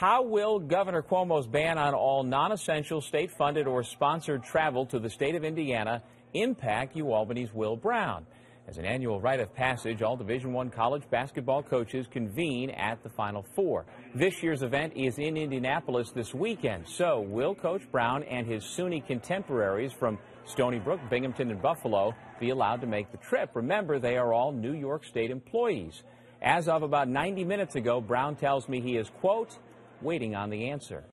How will Governor Cuomo's ban on all non-essential state-funded or sponsored travel to the state of Indiana impact UAlbany's Will Brown? As an annual rite of passage, all Division I college basketball coaches convene at the Final Four. This year's event is in Indianapolis this weekend, so will Coach Brown and his SUNY contemporaries from Stony Brook, Binghamton, and Buffalo be allowed to make the trip? Remember, they are all New York State employees. As of about 90 minutes ago, Brown tells me he is, quote, waiting on the answer.